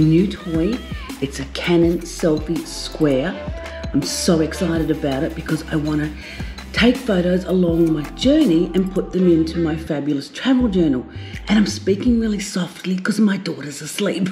new toy. It's a Canon Selphy Square. I'm so excited about it because I want to take photos along my journey and put them into my fabulous travel journal. And I'm speaking really softly because my daughter's asleep.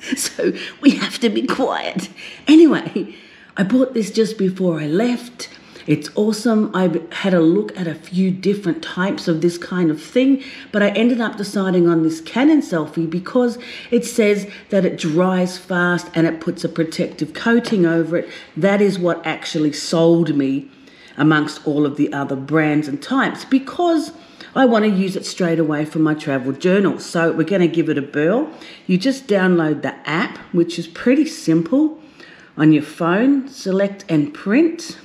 so we have to be quiet. Anyway, I bought this just before I left. It's awesome. I've had a look at a few different types of this kind of thing, but I ended up deciding on this Canon Selphy because it says that it dries fast and it puts a protective coating over it. That is what actually sold me amongst all of the other brands and types because I want to use it straight away for my travel journal. So we're going to give it a burl. You just download the app, which is pretty simple on your phone, select and print.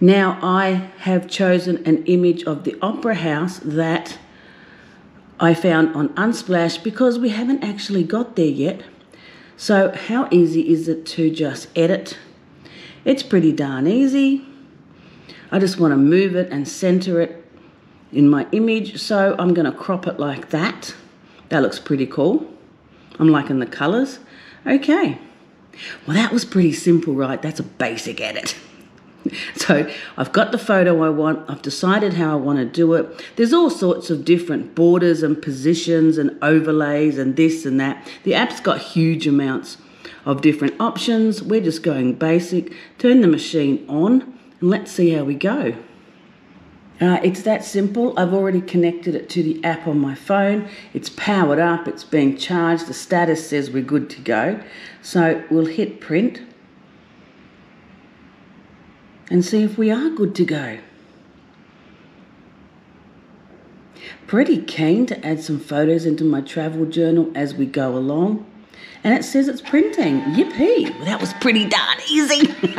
Now I have chosen an image of the Opera House that I found on Unsplash because we haven't actually got there yet. So how easy is it to just edit? It's pretty darn easy. I just want to move it and center it in my image. So I'm going to crop it like that. That looks pretty cool. I'm liking the colors. Okay. Well, that was pretty simple, right? That's a basic edit. so I've got the photo I want, I've decided how I want to do it. There's all sorts of different borders and positions and overlays and this and that. The app's got huge amounts of different options. We're just going basic. Turn the machine on and let's see how we go. Uh, it's that simple. I've already connected it to the app on my phone. It's powered up, it's being charged. The status says we're good to go. So we'll hit print and see if we are good to go. Pretty keen to add some photos into my travel journal as we go along. And it says it's printing. Yippee! Well, that was pretty darn easy.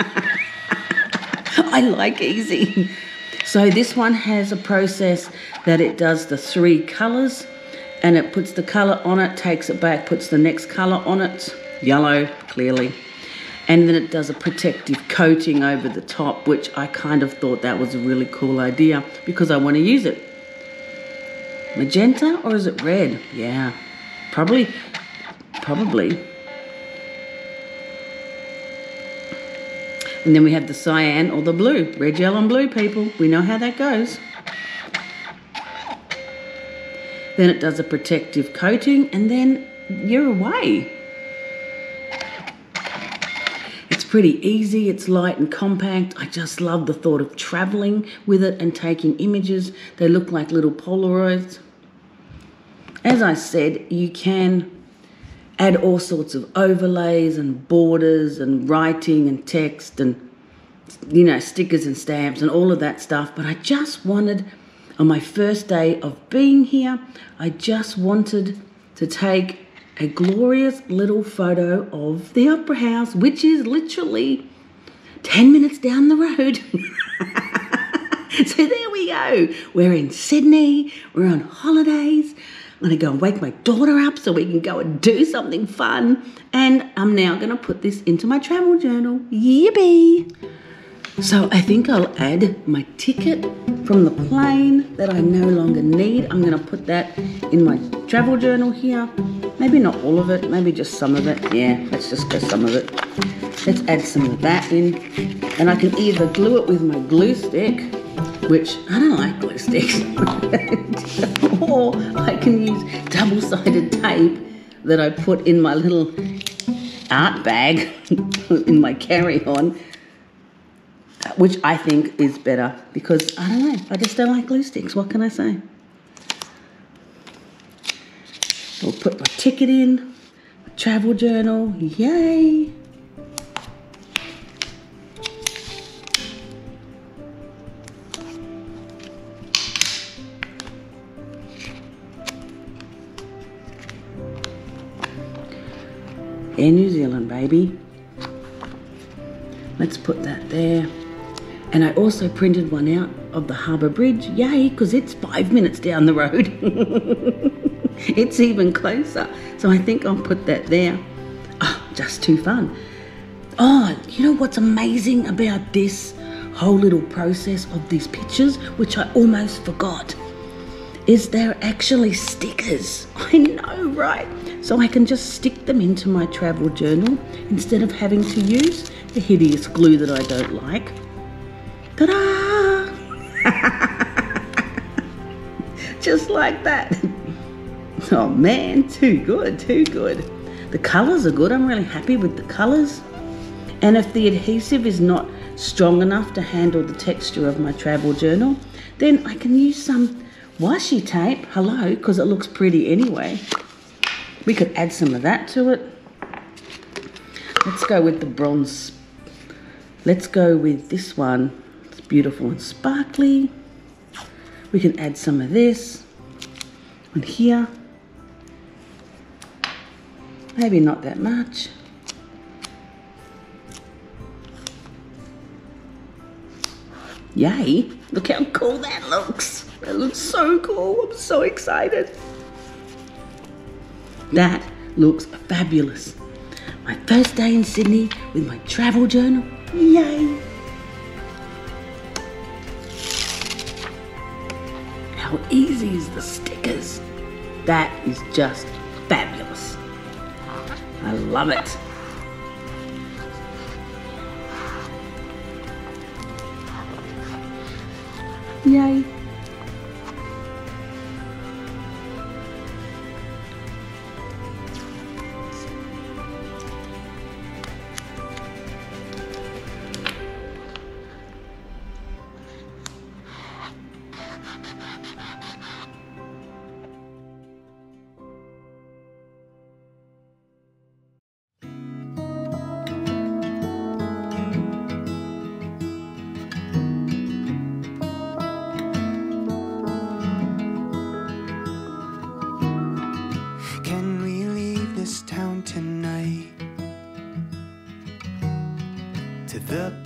I like easy. So this one has a process that it does the three colours and it puts the colour on it, takes it back, puts the next colour on it, yellow, clearly and then it does a protective coating over the top, which I kind of thought that was a really cool idea because I want to use it. Magenta or is it red? Yeah, probably, probably. And then we have the cyan or the blue. Red, yellow, and blue, people. We know how that goes. Then it does a protective coating, and then you're away. Pretty easy, it's light and compact. I just love the thought of traveling with it and taking images. They look like little Polaroids. As I said, you can add all sorts of overlays and borders and writing and text and you know stickers and stamps and all of that stuff but i just wanted on my first day of being here i just wanted to take a glorious little photo of the Opera House, which is literally 10 minutes down the road. so there we go. We're in Sydney, we're on holidays. I'm going to go and wake my daughter up so we can go and do something fun. And I'm now going to put this into my travel journal. Yippee! So I think I'll add my ticket from the plane that I no longer need. I'm going to put that in my travel journal here. Maybe not all of it, maybe just some of it. Yeah, let's just go some of it. Let's add some of that in. And I can either glue it with my glue stick, which I don't like glue sticks, or I can use double-sided tape that I put in my little art bag in my carry-on which I think is better because I don't know, I just don't like glue sticks. What can I say? I'll put my ticket in, my travel journal, yay! Air New Zealand, baby. Let's put that there. And I also printed one out of the Harbour Bridge. Yay, because it's five minutes down the road. it's even closer. So I think I'll put that there. Oh, just too fun. Oh, you know what's amazing about this whole little process of these pictures, which I almost forgot, is they're actually stickers. I know, right? so I can just stick them into my travel journal instead of having to use the hideous glue that I don't like. Ta-da! just like that. Oh man, too good, too good. The colours are good. I'm really happy with the colours. And if the adhesive is not strong enough to handle the texture of my travel journal, then I can use some washi tape, hello, because it looks pretty anyway. We could add some of that to it. Let's go with the bronze. Let's go with this one. Beautiful and sparkly. We can add some of this on here. Maybe not that much. Yay, look how cool that looks. That looks so cool, I'm so excited. That looks fabulous. My first day in Sydney with my travel journal, yay. Easy is the stickers? That is just fabulous. I love it. Yay.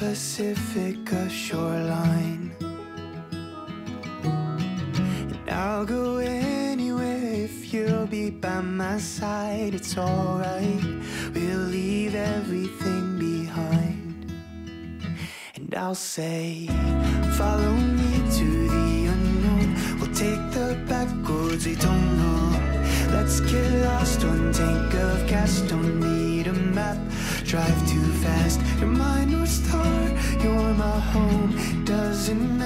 Pacifica shoreline. And I'll go anywhere if you'll be by my side. It's alright, we'll leave everything behind. And I'll say, Follow me to the unknown. We'll take the back roads we don't know. Let's get lost one tank of gas. Don't need a map. Drive too fast. your mind will north star. Home. Doesn't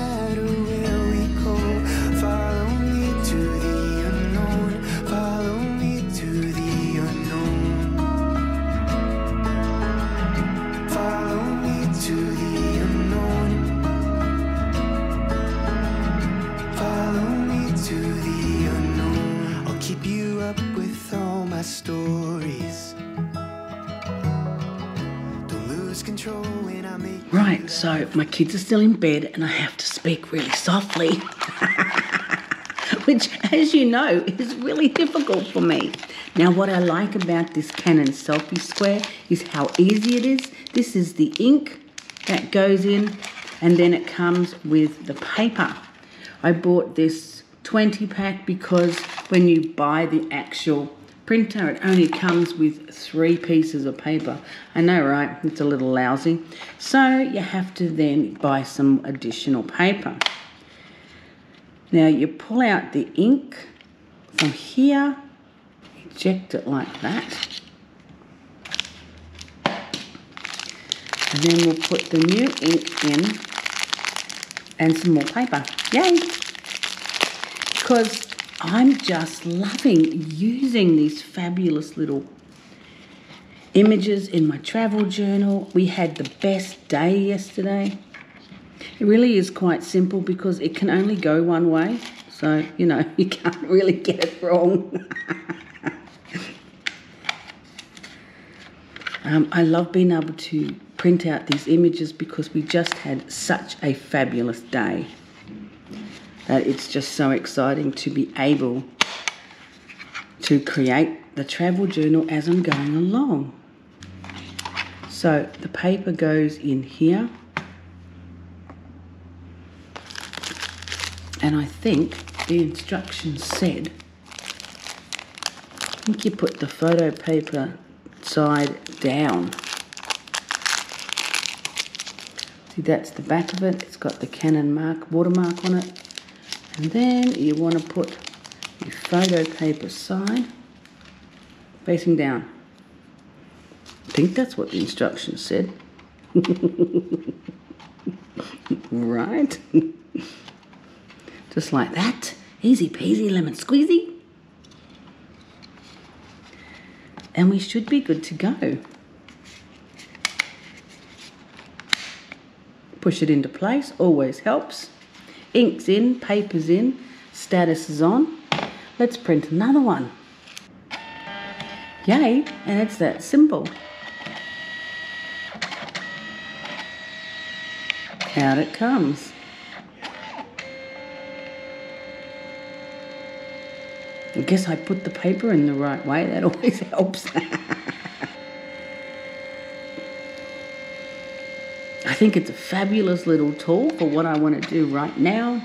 Right, so my kids are still in bed and I have to speak really softly. Which, as you know, is really difficult for me. Now, what I like about this Canon Selphy Square is how easy it is. This is the ink that goes in, and then it comes with the paper. I bought this 20 pack because when you buy the actual printer, it only comes with three pieces of paper. I know, right? It's a little lousy. So you have to then buy some additional paper. Now you pull out the ink from here, eject it like that. And then we'll put the new ink in and some more paper. Yay! Because I'm just loving using these fabulous little images in my travel journal. We had the best day yesterday. It really is quite simple because it can only go one way. So, you know, you can't really get it wrong. um, I love being able to print out these images because we just had such a fabulous day that it's just so exciting to be able to create the travel journal as I'm going along. So the paper goes in here. And I think the instructions said, I think you put the photo paper side down. See, that's the back of it. It's got the Canon mark, watermark on it. And then you want to put your photo paper side facing down. I think that's what the instructions said. right? Just like that. Easy peasy lemon squeezy. And we should be good to go. Push it into place, always helps. Ink's in, paper's in, status is on. Let's print another one. Yay, and it's that simple. Out it comes. I guess I put the paper in the right way, that always helps. Think it's a fabulous little tool for what I want to do right now.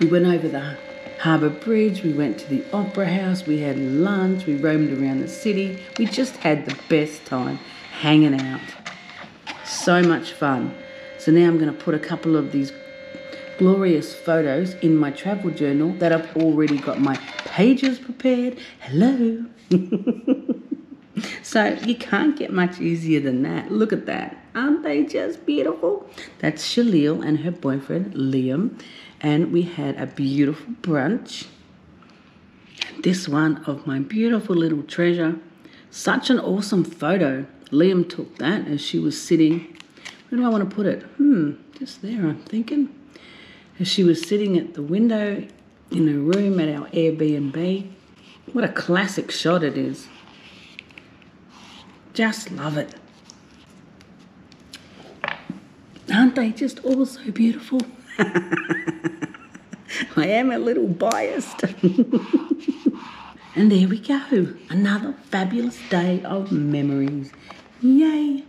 We went over the Harbour Bridge, we went to the Opera House, we had lunch, we roamed around the city. We just had the best time hanging out. So much fun. So now I'm going to put a couple of these glorious photos in my travel journal that I've already got my pages prepared. Hello. So you can't get much easier than that. Look at that. Aren't they just beautiful? That's Shalil and her boyfriend Liam. And we had a beautiful brunch. This one of my beautiful little treasure. Such an awesome photo. Liam took that as she was sitting. Where do I want to put it? Hmm, just there, I'm thinking. As she was sitting at the window in her room at our Airbnb. What a classic shot it is. Just love it. Aren't they just all so beautiful? I am a little biased. and there we go. Another fabulous day of memories. Yay.